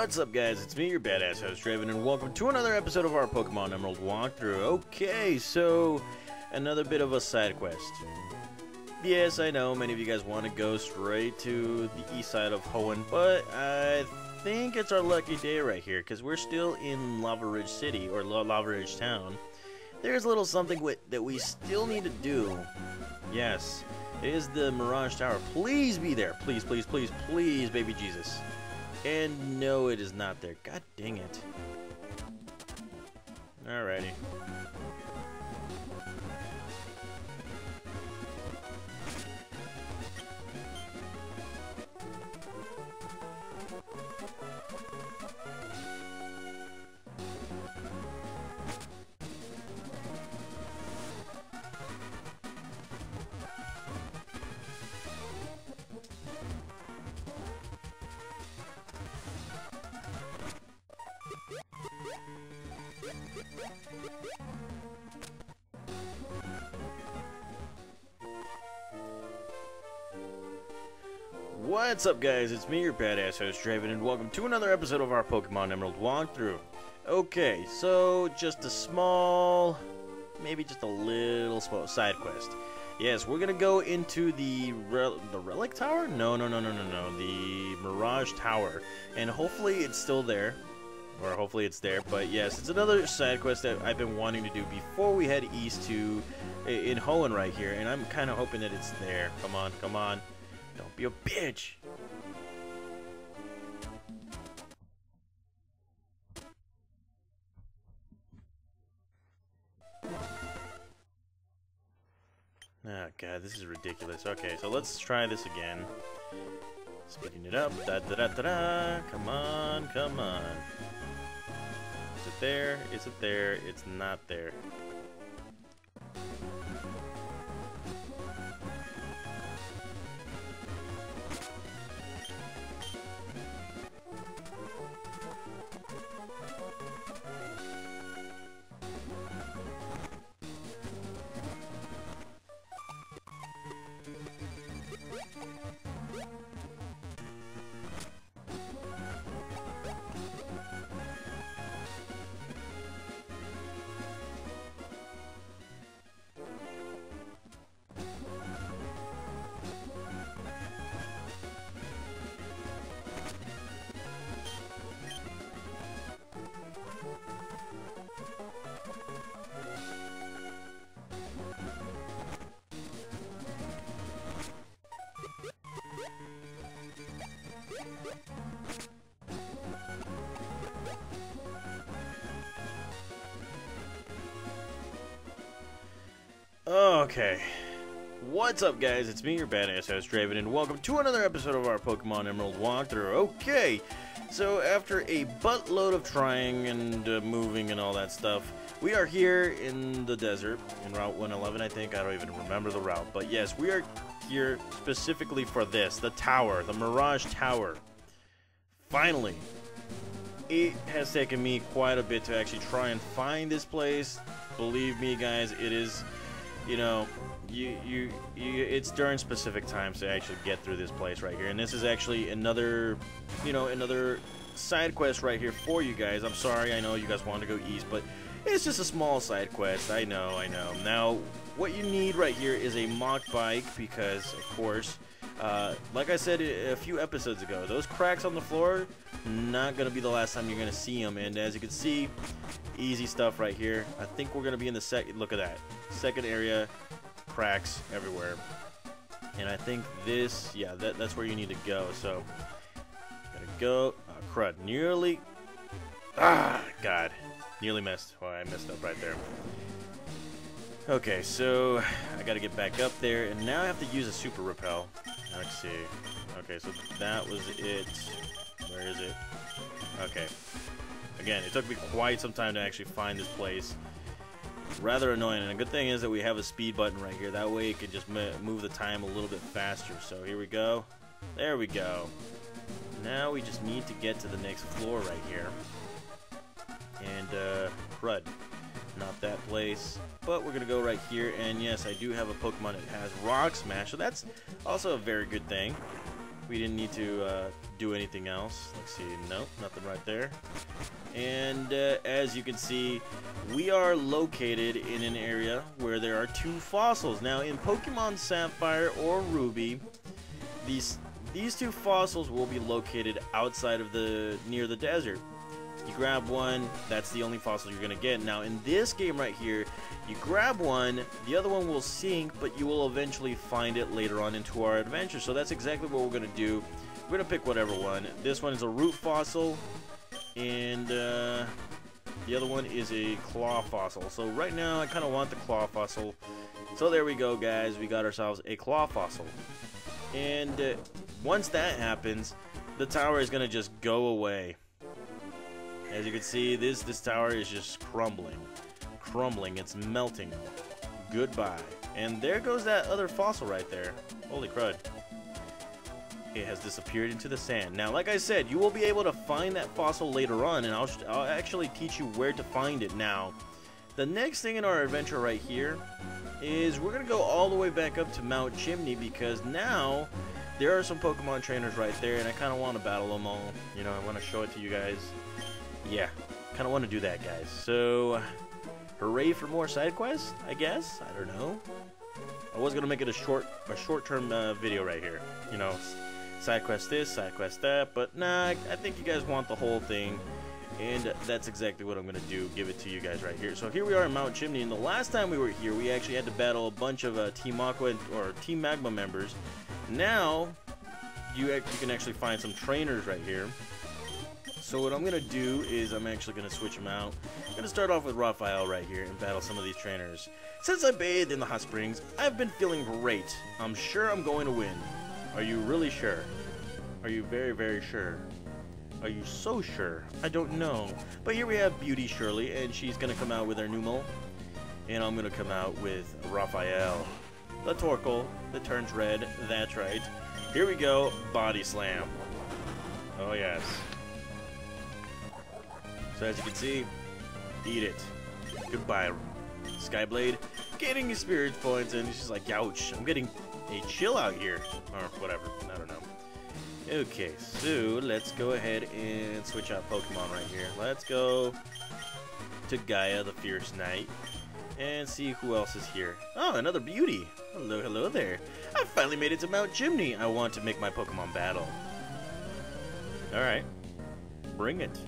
What's up, guys? It's me, your badass host, Draven, and welcome to another episode of our Pokemon Emerald walkthrough. Okay, so another bit of a side quest. Yes, I know many of you guys want to go straight to the east side of Hoenn, but I think it's our lucky day right here because we're still in Lavaridge City or Lavaridge Town. There's a little something that we still need to do. Yes, it is the Mirage Tower. Please be there. Please, please, please, please, baby Jesus. And no, it is not there. God dang it. Alrighty. What's up guys, it's me, your badass host Draven, and welcome to another episode of our Pokemon Emerald walkthrough. Okay, so just a small, maybe just a little small side quest. Yes, we're gonna go into the the Relic Tower? No, no, no, no, no, no, the Mirage Tower, and hopefully it's still there, or hopefully it's there, but yes, it's another side quest that I've been wanting to do before we head east to, in Hoenn right here, and I'm kind of hoping that it's there. Come on, come on. Don't be a bitch. Oh god, this is ridiculous. Okay, so let's try this again. Speeding it up. Da da da da da. Come on, come on. Is it there? Is it there? It's not there. Okay. What's up, guys? It's me, your badass host, Draven, and welcome to another episode of our Pokemon Emerald walkthrough. Okay, so after a buttload of trying and uh, moving and all that stuff, we are here in the desert, in Route 111, I think. I don't even remember the route, but yes, we are here specifically for this, the tower, the Mirage Tower. Finally, it has taken me quite a bit to actually try and find this place. Believe me, guys, it is you know, you, you, you, it's during specific times to actually get through this place right here. And this is actually another, you know, another side quest right here for you guys. I'm sorry, I know you guys wanted to go east, but it's just a small side quest. I know, I know. Now, what you need right here is a Mach Bike because, of course, uh, like I said a few episodes ago, those cracks on the floor, not going to be the last time you're going to see them. And as you can see, easy stuff right here. I think we're going to be in the second, look at that, second area, cracks everywhere. And I think this, yeah, that, that's where you need to go. So, gotta go, oh, crud, nearly, ah, God, nearly missed. Oh, I messed up right there. Okay, so I gotta get back up there, and now I have to use a super repel. Let's see. Okay, so that was it. Where is it? Okay. Again, it took me quite some time to actually find this place. Rather annoying, and a good thing is that we have a speed button right here. That way it can just move the time a little bit faster. So here we go. There we go. Now we just need to get to the next floor right here. And, uh, crud. Not that place. But we're going to go right here, and yes, I do have a Pokemon that has Rock Smash, so that's also a very good thing. We didn't need to uh, do anything else. Let's see. Nope, nothing right there. And uh, as you can see, we are located in an area where there are two fossils. Now, in Pokemon Sapphire or Ruby, these these two fossils will be located outside of the near the desert. You grab one, that's the only fossil you're gonna get. Now, in this game right here, you grab one, the other one will sink, but you will eventually find it later on into our adventure. So that's exactly what we're gonna do. We're gonna pick whatever one. This one is a root fossil, and uh, the other one is a claw fossil. So right now, I kind of want the claw fossil. So there we go, guys. We got ourselves a claw fossil. And uh, once that happens, the tower is gonna just go away. As you can see, this this tower is just crumbling. Crumbling, it's melting. Goodbye. And there goes that other fossil right there. Holy crud. It has disappeared into the sand. Now, like I said, you will be able to find that fossil later on, and I'll, I'll actually teach you where to find it now. The next thing in our adventure right here is we're going to go all the way back up to Mount Chimney because now there are some Pokemon trainers right there, and I kind of want to battle them all. You know, I want to show it to you guys yeah, kind of want to do that, guys. So, hooray for more side quests, I guess? I don't know. I was going to make it a short a short-term uh, video right here. You know, side quest this, side quest that, but nah, I think you guys want the whole thing. And that's exactly what I'm going to do, give it to you guys right here. So here we are in Mount Chimney, and the last time we were here, we actually had to battle a bunch of uh, Team Aqua, or Team Magma members. Now, you, you can actually find some trainers right here. So what I'm going to do is I'm actually going to switch them out. I'm going to start off with Raphael right here and battle some of these trainers. Since I bathed in the hot springs, I've been feeling great. I'm sure I'm going to win. Are you really sure? Are you very, very sure? Are you so sure? I don't know. But here we have Beauty Shirley, and she's going to come out with her Numel. And I'm going to come out with Raphael. The Torkoal that turns red. That's right. Here we go. Body Slam. Oh, yes. So as you can see, eat it. Goodbye, Skyblade. Getting your spirit points, and she's like, ouch, I'm getting a chill out here. Or whatever, I don't know. Okay, so let's go ahead and switch out Pokemon right here. Let's go to Gaia, the Fierce Knight, and see who else is here. Oh, another beauty. Hello, hello there. I finally made it to Mount Chimney. I want to make my Pokemon battle. Alright, bring it.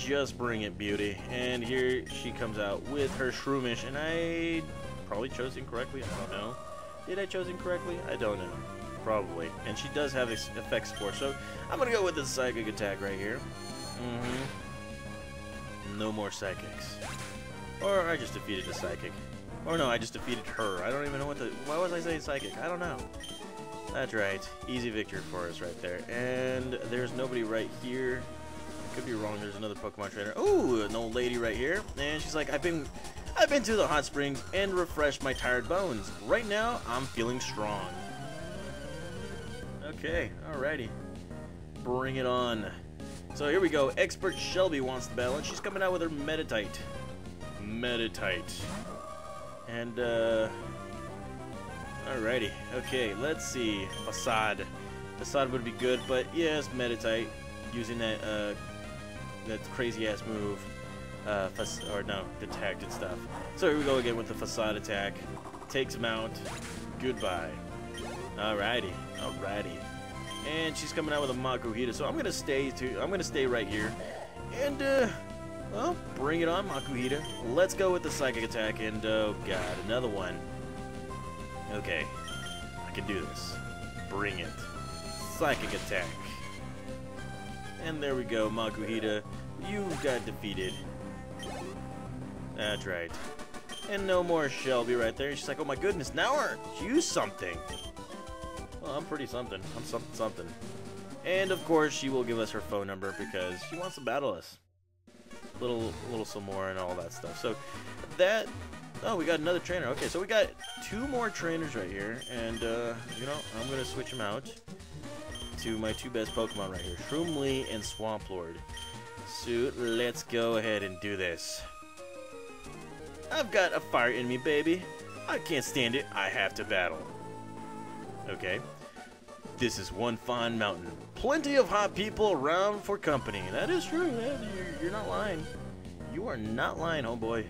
Just bring it, beauty. And here she comes out with her Shroomish, and I probably chose incorrectly. I don't know. Did I chose incorrectly? I don't know. Probably. And she does have Effect Spore, so I'm gonna go with the Psychic attack right here. Mm-hmm. No more Psychics. Or I just defeated the Psychic. Or no, I just defeated her. I don't even know what the... Why was I saying Psychic? I don't know. That's right. Easy victory for us right there. And there's nobody right here. Could be wrong. There's another Pokemon trainer. Ooh, an old lady right here. And she's like, I've been, I've been to the hot springs and refreshed my tired bones. Right now, I'm feeling strong. Okay, alrighty. Bring it on. So here we go. Expert Shelby wants the battle, and she's coming out with her Meditite. Meditite. And, uh... Alrighty. Okay, let's see. Facade. Facade would be good, but yes, Meditite. Using that, uh, that crazy ass move. Uh, or no, detect and stuff. So here we go again with the facade attack. Takes him out. Goodbye. Alrighty, alrighty. And she's coming out with a Makuhita, so I'm gonna stay to I'm gonna stay right here. And uh well, bring it on, Makuhita. Let's go with the psychic attack and oh god, another one. Okay. I can do this. Bring it. Psychic attack. And there we go, Makuhita. You got defeated. That's right. And no more Shelby right there. She's like, oh my goodness, now aren't you something? Well, I'm pretty something. I'm something something. And of course, she will give us her phone number because she wants to battle us. Little, little some more and all that stuff. So that. Oh, we got another trainer. Okay, so we got two more trainers right here, and uh, you know, I'm gonna switch them out to my two best Pokemon right here, Shroomly and Swamplord. So let's go ahead and do this. I've got a fire in me, baby. I can't stand it. I have to battle. Okay. This is one fine mountain. Plenty of hot people around for company. That is true. You're, not lying. You are not lying, homeboy.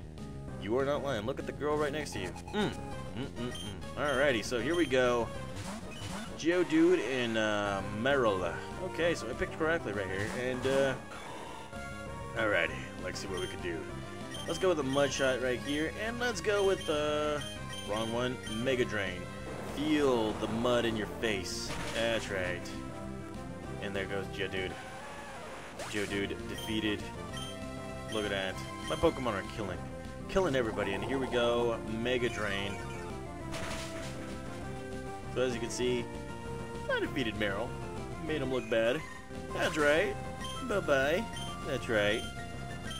You are not lying. Look at the girl right next to you. Mm. Mm -mm -mm. Alrighty, so here we go. Geodude and uh, Marill. Okay, so I picked correctly right here. And, uh, alrighty, let's see what we can do. Let's go with a Mud Shot right here, and let's go with, uh, wrong one, Mega Drain. Feel the mud in your face. That's right. And there goes Geodude. Geodude defeated. Look at that. My Pokemon are killing. Killing everybody. And here we go. Mega Drain. So as you can see, I defeated Marill. Made him look bad. That's right. Bye-bye. That's right.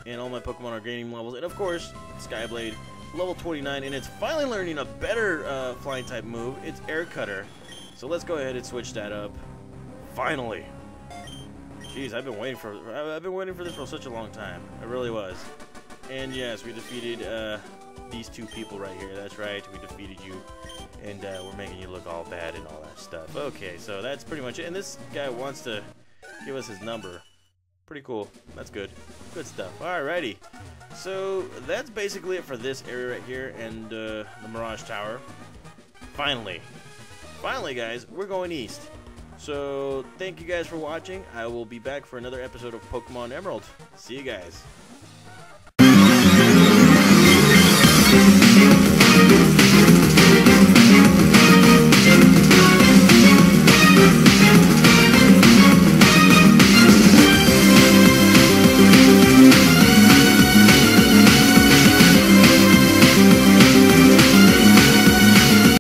And all my Pokemon are gaining levels. And of course, Skyblade level 29, and it's finally learning a better uh, flying type move. It's Air Cutter. So let's go ahead and switch that up. Finally. Jeez, I've been waiting for I've been waiting for this for such a long time. It really was. And yes, we defeated uh, these two people right here. That's right, we defeated you, and uh, we're making you look all bad and all that stuff. Okay, so that's pretty much it. And this guy wants to give us his number. Pretty cool. That's good. Good stuff. Alrighty. So that's basically it for this area right here and uh, the Mirage Tower. Finally. Finally, guys, we're going east. So thank you guys for watching. I will be back for another episode of Pokemon Emerald. See you guys.